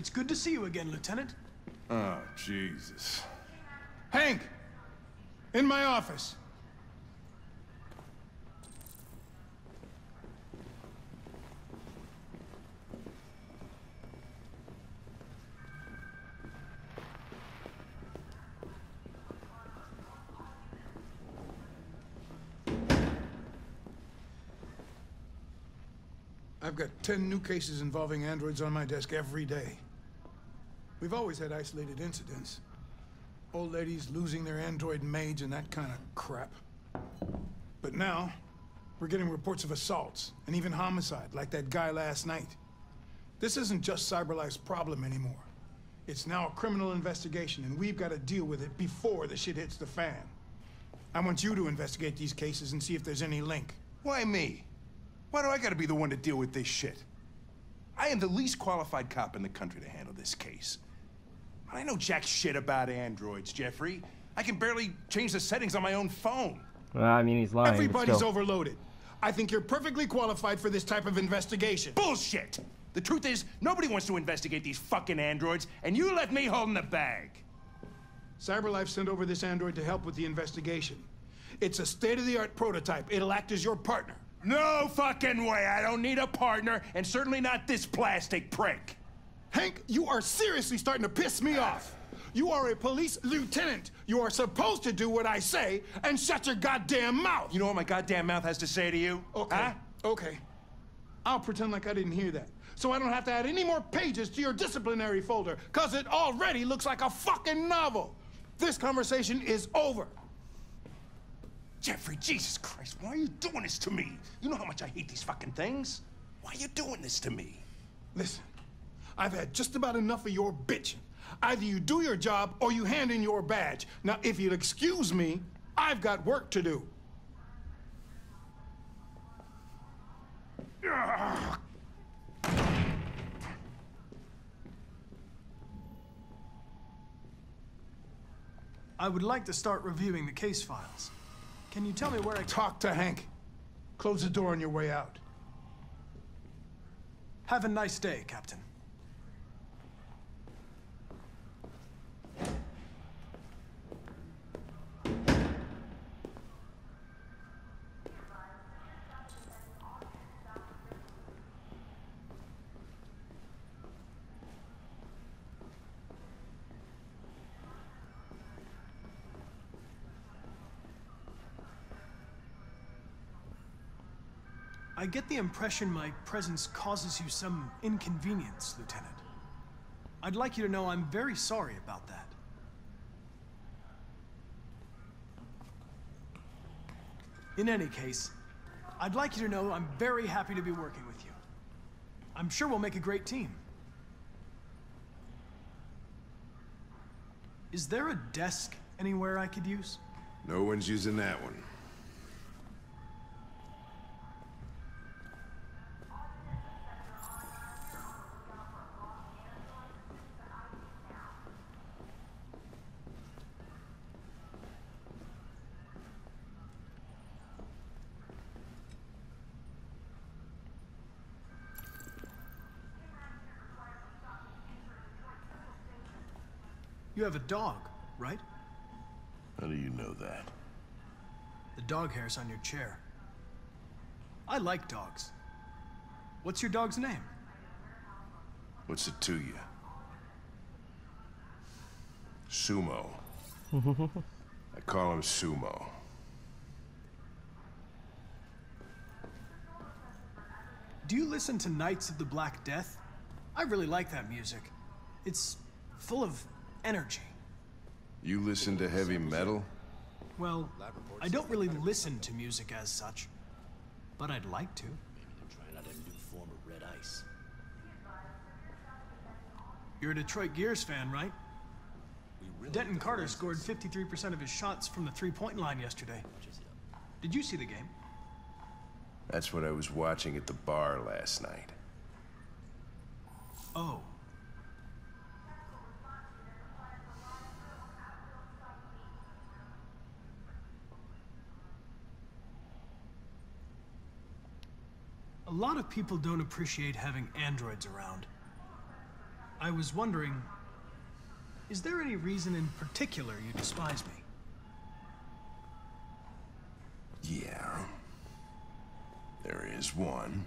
It's good to see you again, Lieutenant. Oh, Jesus. Hank! In my office. I've got 10 new cases involving androids on my desk every day. We've always had isolated incidents. Old ladies losing their android maids and that kind of crap. But now, we're getting reports of assaults and even homicide, like that guy last night. This isn't just CyberLife's problem anymore. It's now a criminal investigation, and we've got to deal with it before the shit hits the fan. I want you to investigate these cases and see if there's any link. Why me? Why do I gotta be the one to deal with this shit? I am the least qualified cop in the country to handle this case. I know jack shit about androids, Jeffrey. I can barely change the settings on my own phone. Well, I mean, he's lying. Everybody's still. overloaded. I think you're perfectly qualified for this type of investigation. Bullshit! The truth is, nobody wants to investigate these fucking androids, and you left me holding the bag. CyberLife sent over this android to help with the investigation. It's a state-of-the-art prototype. It'll act as your partner. No fucking way! I don't need a partner, and certainly not this plastic prick. Hank, you are seriously starting to piss me off. You are a police lieutenant. You are supposed to do what I say and shut your goddamn mouth. You know what my goddamn mouth has to say to you? Okay. Huh? Okay. I'll pretend like I didn't hear that. So I don't have to add any more pages to your disciplinary folder, because it already looks like a fucking novel. This conversation is over. Jeffrey, Jesus Christ, why are you doing this to me? You know how much I hate these fucking things. Why are you doing this to me? Listen, I've had just about enough of your bitching. Either you do your job or you hand in your badge. Now, if you'll excuse me, I've got work to do. I would like to start reviewing the case files. Can you tell me where I... Talk to Hank. Close the door on your way out. Have a nice day, Captain. I get the impression my presence causes you some inconvenience, Lieutenant. I'd like you to know I'm very sorry about that. In any case, I'd like you to know I'm very happy to be working with you. I'm sure we'll make a great team. Is there a desk anywhere I could use? No one's using that one. You have a dog, right? How do you know that? The dog hair's on your chair. I like dogs. What's your dog's name? What's it to you? Sumo. I call him Sumo. Do you listen to Knights of the Black Death? I really like that music. It's full of energy. You listen to heavy metal? Well, I don't really listen to music as such, but I'd like to. Maybe they're trying out a new form of red ice. You're a Detroit Gears fan, right? Denton Carter scored 53% of his shots from the three-point line yesterday. Did you see the game? That's what I was watching at the bar last night. Oh. A lot of people don't appreciate having androids around. I was wondering, is there any reason in particular you despise me? Yeah. There is one.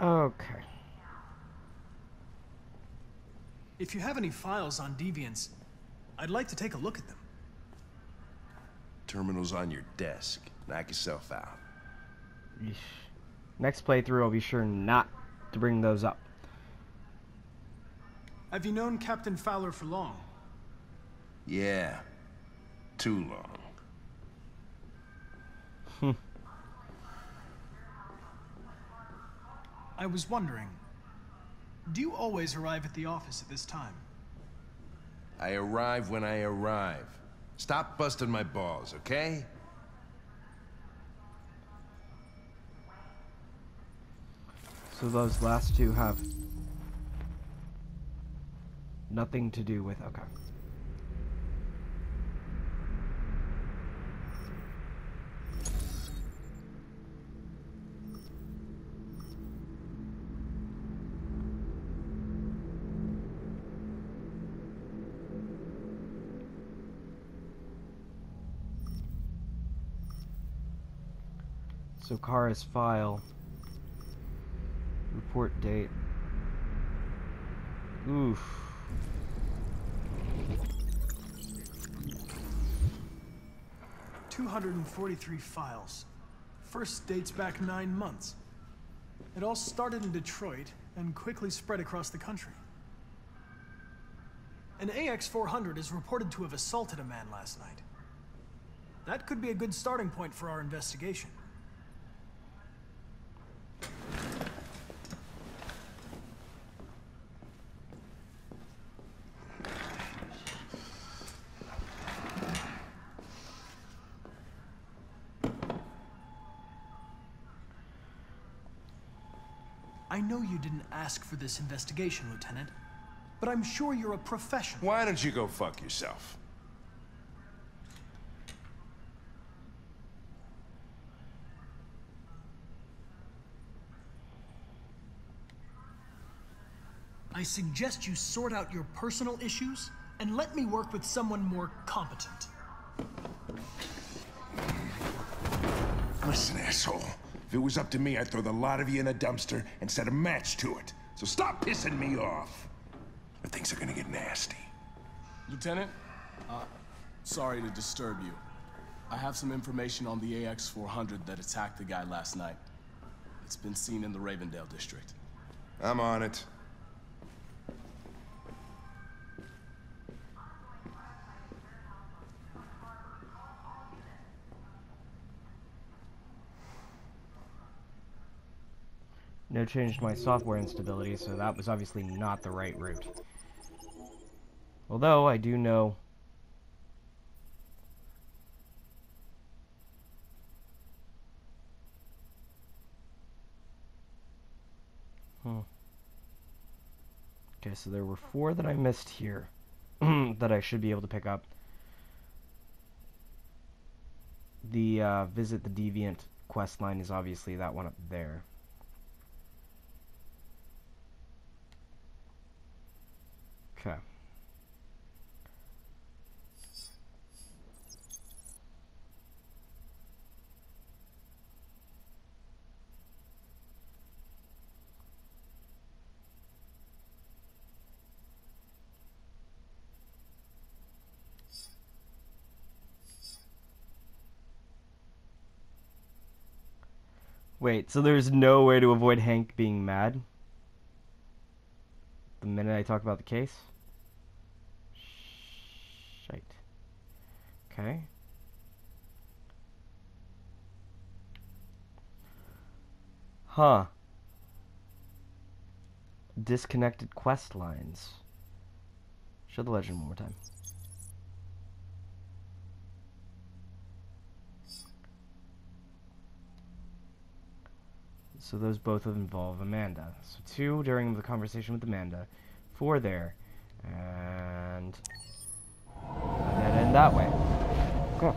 Okay. If you have any files on Deviants, I'd like to take a look at them. Terminal's on your desk. Knock yourself out. Yeesh. Next playthrough, I'll be sure not to bring those up. Have you known Captain Fowler for long? Yeah. Too long. Hmm. I was wondering, do you always arrive at the office at this time? I arrive when I arrive. Stop busting my balls, okay? So those last two have nothing to do with. Okay. So Kara's file. Report date. Oof. Two hundred and forty-three files. First dates back nine months. It all started in Detroit and quickly spread across the country. An AX-400 is reported to have assaulted a man last night. That could be a good starting point for our investigation. I know you didn't ask for this investigation, Lieutenant, but I'm sure you're a professional. Why don't you go fuck yourself? I suggest you sort out your personal issues and let me work with someone more competent. Listen, asshole. If it was up to me, I'd throw the lot of you in a dumpster and set a match to it. So stop pissing me off. Or things are gonna get nasty. Lieutenant, uh, sorry to disturb you. I have some information on the AX-400 that attacked the guy last night. It's been seen in the Ravendale district. I'm on it. No change to my software instability, so that was obviously not the right route. Although, I do know... Hmm. Okay, so there were four that I missed here that I should be able to pick up. The uh, visit the deviant quest line is obviously that one up there. Okay. Wait, so there's no way to avoid Hank being mad? The minute I talk about the case? Shite. Okay. Huh. Disconnected quest lines. Show the legend one more time. So those both involve Amanda. So two during the conversation with Amanda, four there, and end that way. Cool.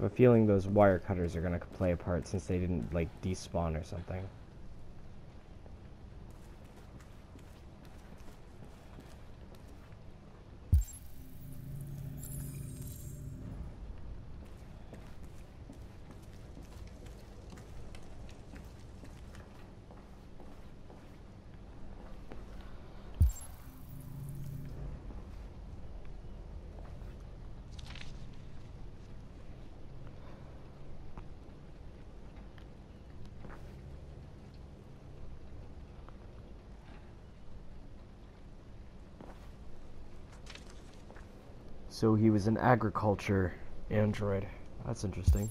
I have a feeling those wire cutters are gonna play a part since they didn't like despawn or something. So he was an agriculture android. That's interesting.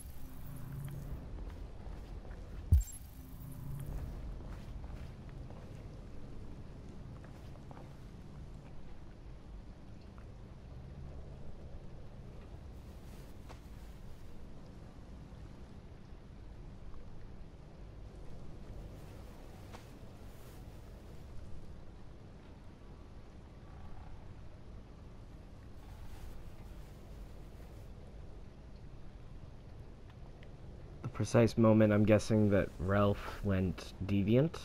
Precise moment I'm guessing that Ralph went deviant.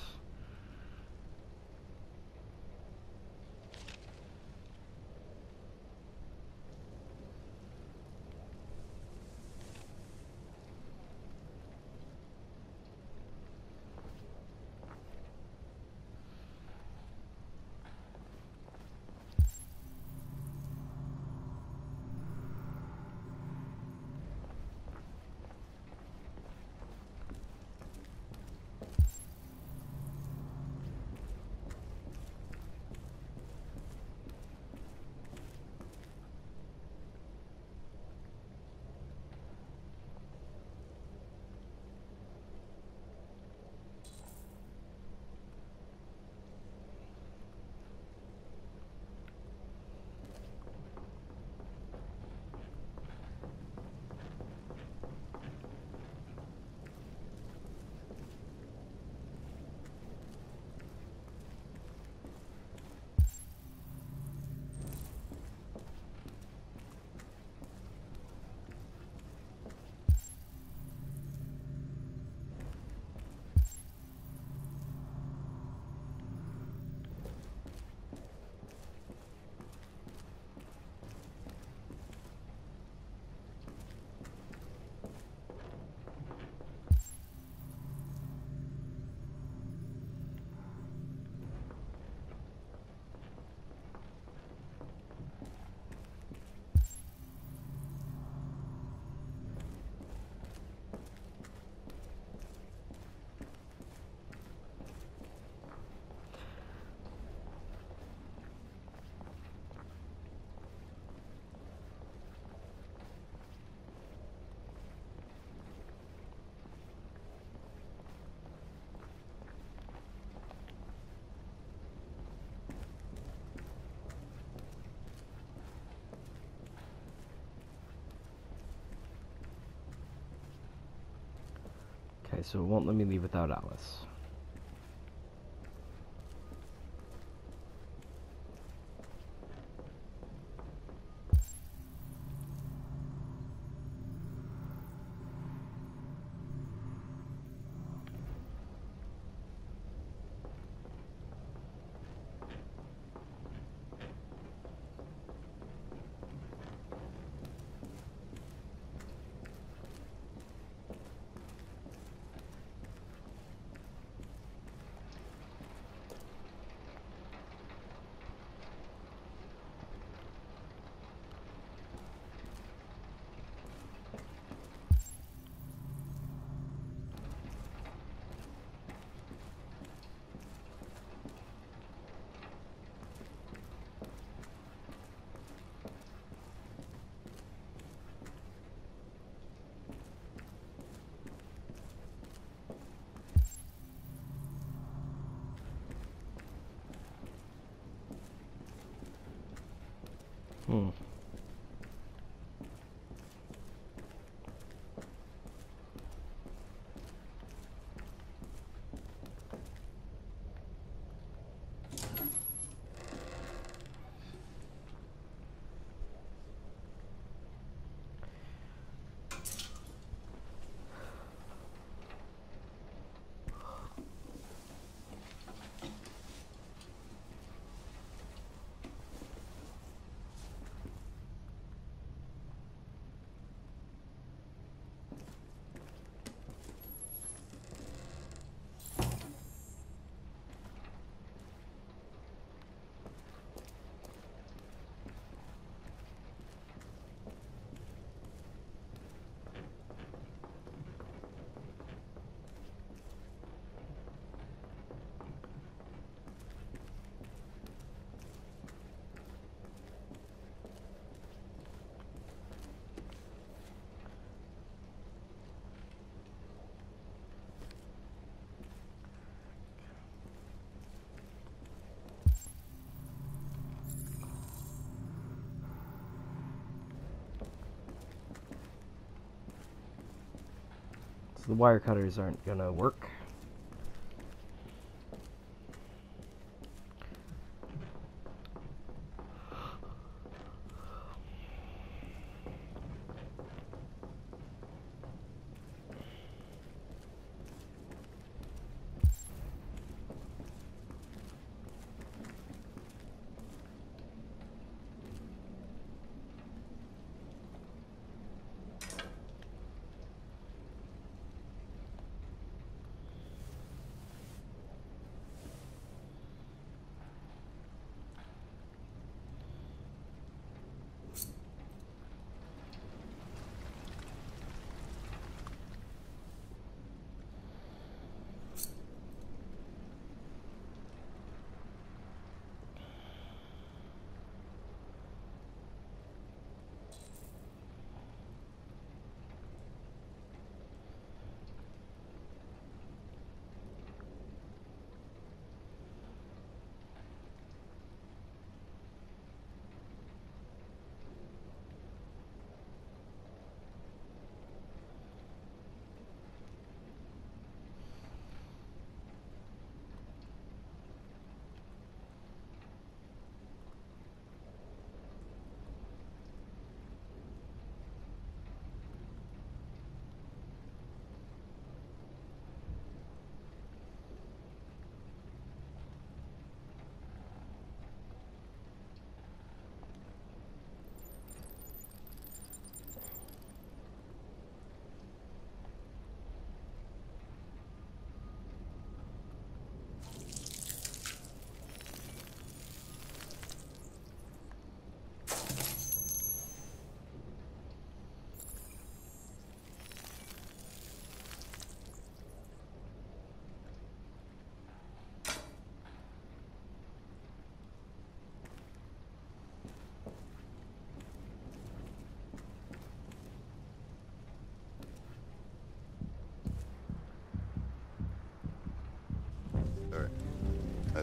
So it won't let me leave without Alice. The wire cutters aren't gonna work.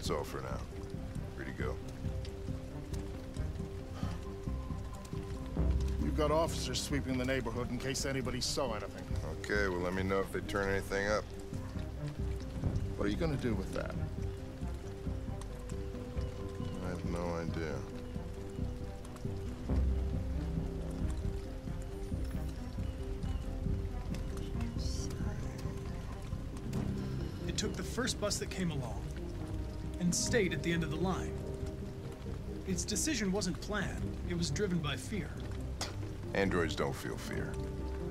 That's all for now. Free to go. You've got officers sweeping the neighborhood in case anybody saw anything. Okay, well, let me know if they turn anything up. What are you gonna do with that? I have no idea. It took the first bus that came along and stayed at the end of the line. Its decision wasn't planned, it was driven by fear. Androids don't feel fear.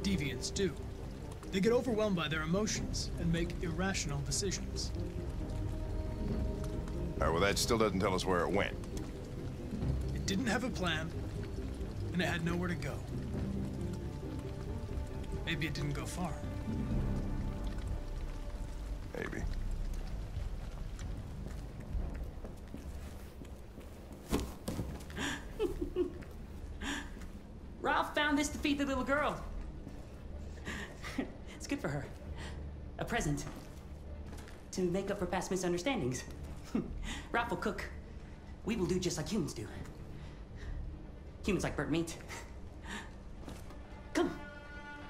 Deviants do. They get overwhelmed by their emotions and make irrational decisions. Alright, well, that still doesn't tell us where it went. It didn't have a plan, and it had nowhere to go. Maybe it didn't go far. Maybe. Ralph to feed the little girl. it's good for her. A present. To make up for past misunderstandings. Ralph will cook. We will do just like humans do. Humans like burnt meat. Come.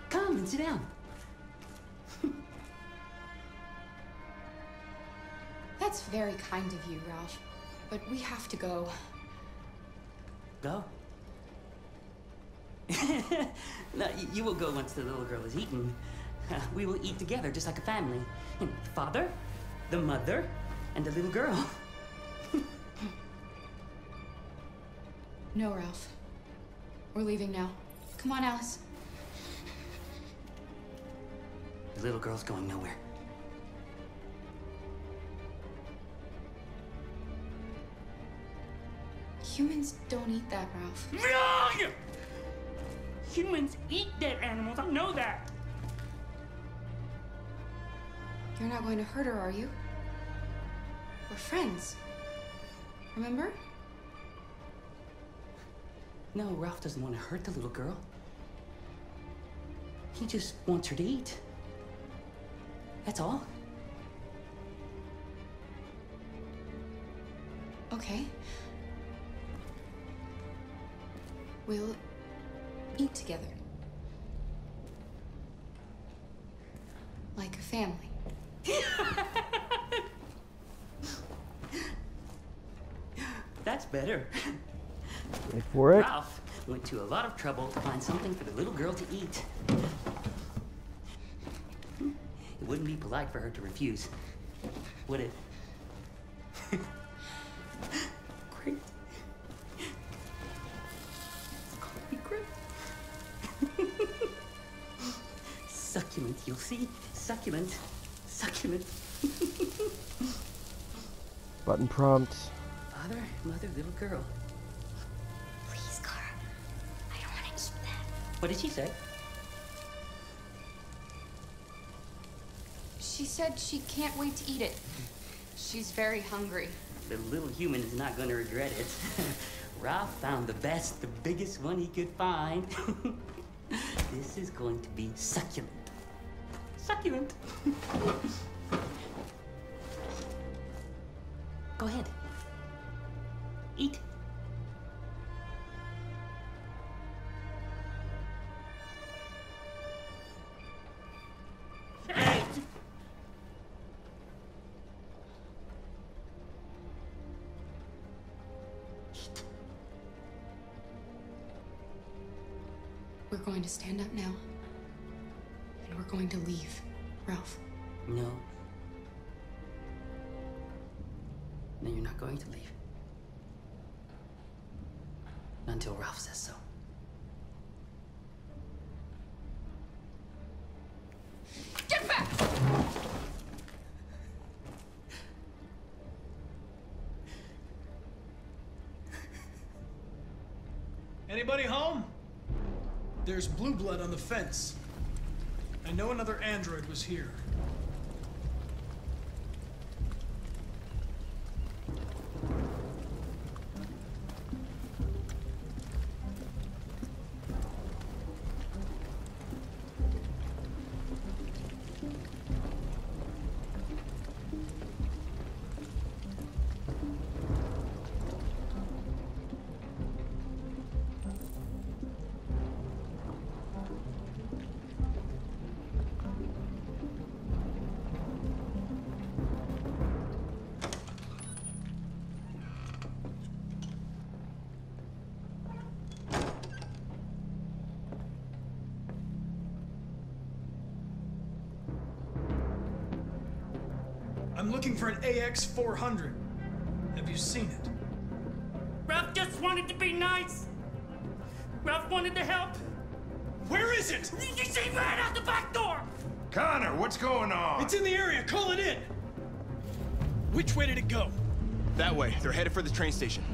Come and sit down. That's very kind of you, Ralph. But we have to go. Go. no, you will go once the little girl is eaten. Uh, we will eat together, just like a family. You know, the father, the mother, and the little girl. No, Ralph. We're leaving now. Come on, Alice. The little girl's going nowhere. Humans don't eat that, Ralph. Wrong! Humans eat dead animals, I know that. You're not going to hurt her, are you? We're friends. Remember? No, Ralph doesn't want to hurt the little girl. He just wants her to eat. That's all. Okay. We'll eat together. like a family. That's better. Wait for it. Ralph went to a lot of trouble to find something for the little girl to eat. It wouldn't be polite for her to refuse, would it? Succulent. Succulent. Button prompt. Father, mother, little girl. Please, Kara. I don't want to eat that. What did she say? She said she can't wait to eat it. She's very hungry. The little human is not going to regret it. Ralph found the best, the biggest one he could find. this is going to be succulent. Succulent. Go ahead. Eat. Eat! We're going to stand up now. And we're going to leave, Ralph. No. Then you're not going to leave. Not until Ralph says so. Get back! Anybody home? There's blue blood on the fence. I know another android was here. Looking AX-400. Have you seen it? Ralph just wanted to be nice. Ralph wanted to help. Where is it? You see, ran out the back door. Connor, what's going on? It's in the area. Call it in. Which way did it go? That way. They're headed for the train station.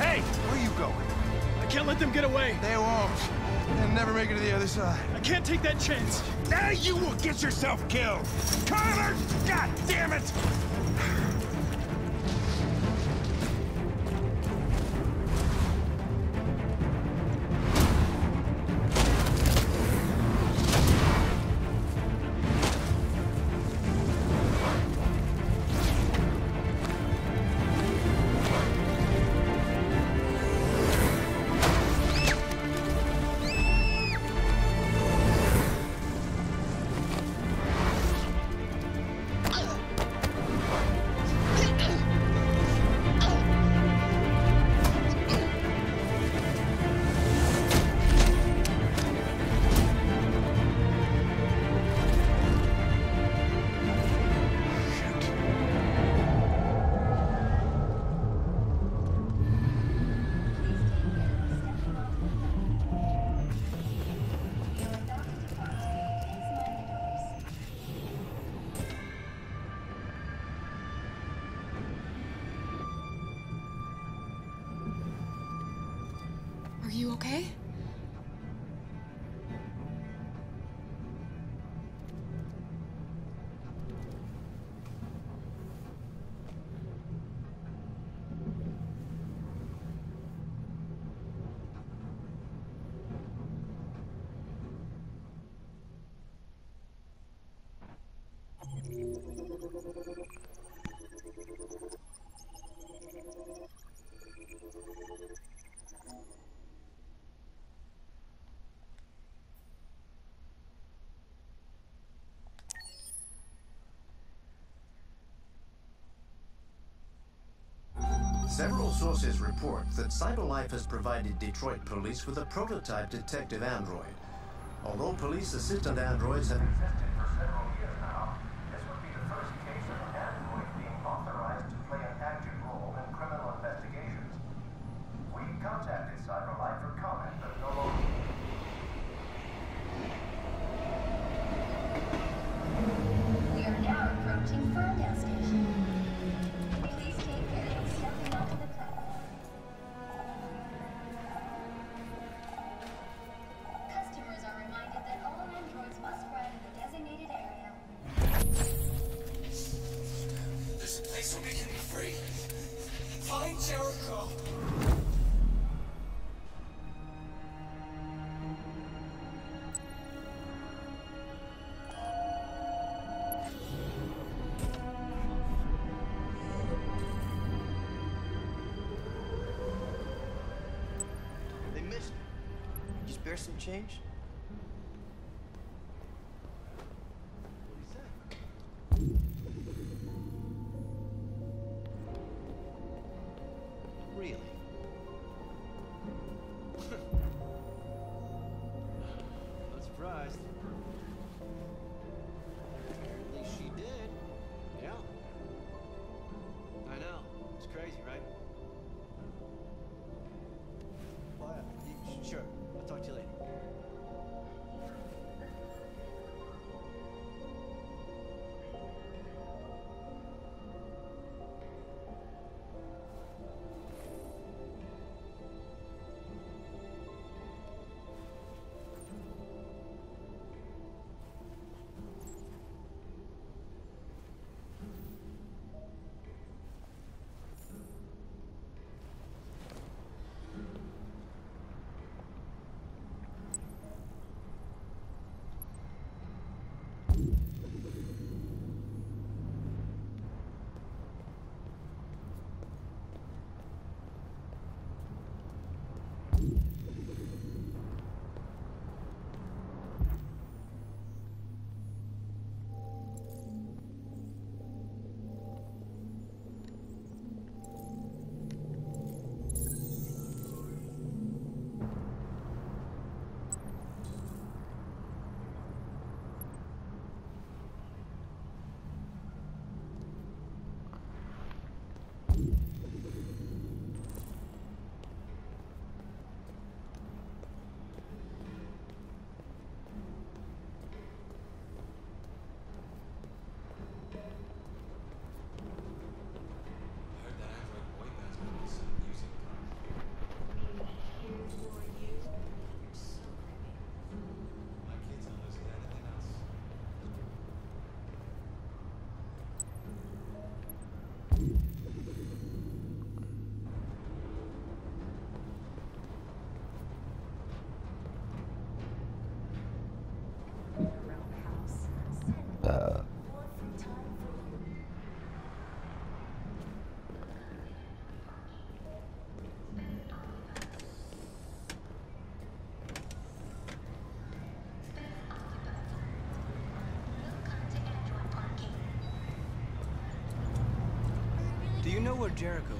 Hey, where are you going? I can't let them get away. They won't. They'll never make it to the other side. I can't take that chance. Now you will get yourself killed! Connor! God damn it! Several sources report that CyberLife has provided Detroit police with a prototype detective android. Although police assistant androids have... spare some change? where Jericho?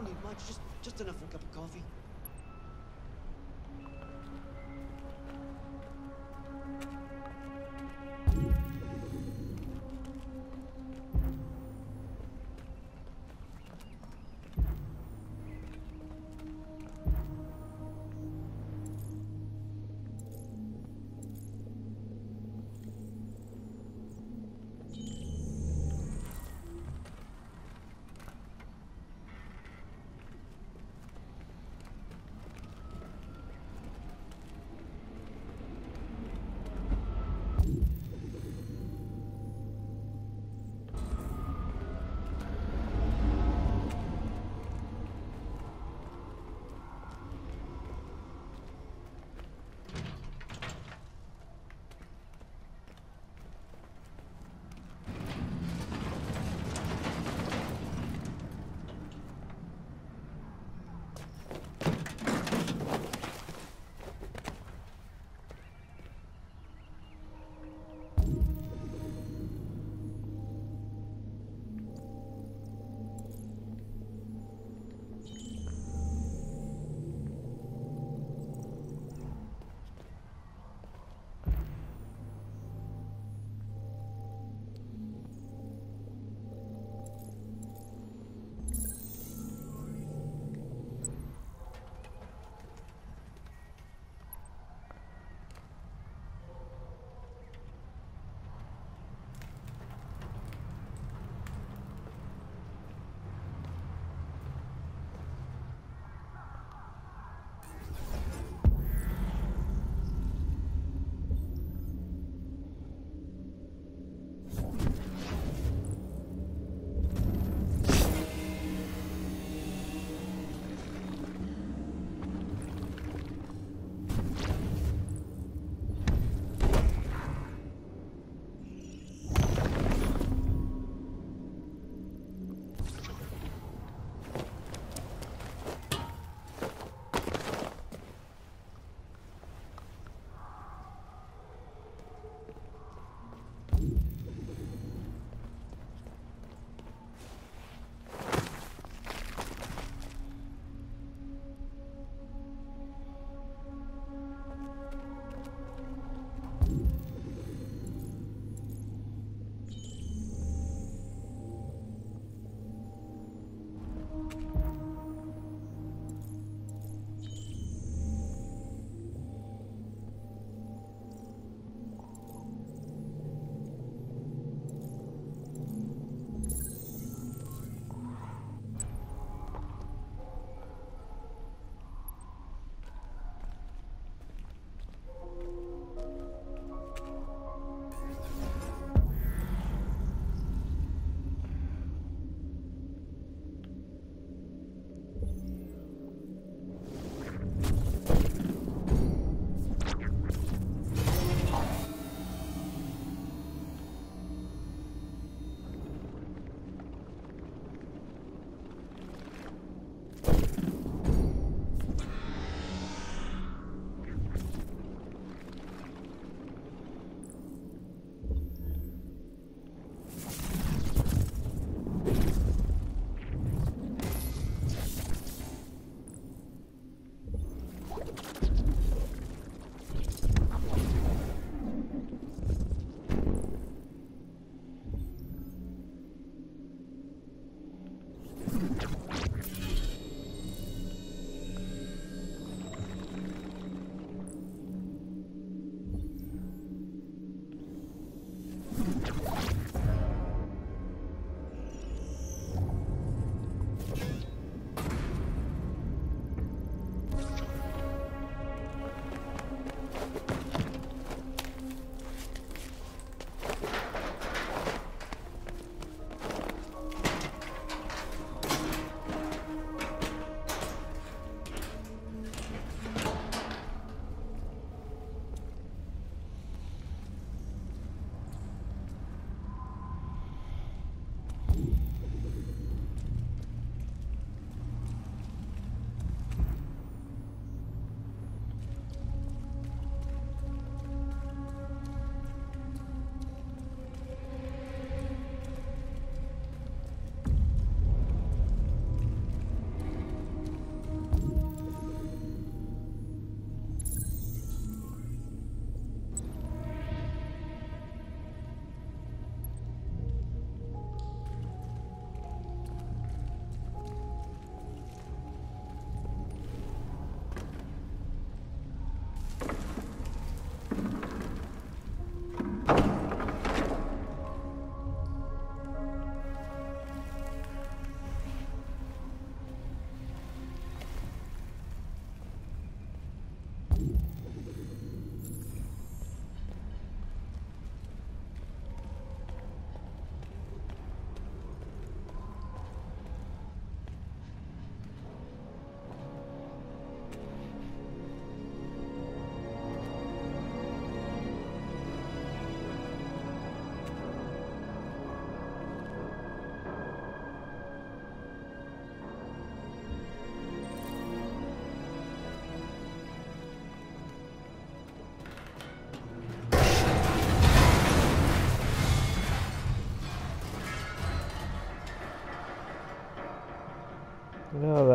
Don't need much, just just enough for a cup of coffee.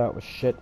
that was shit.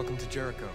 Welcome to Jericho.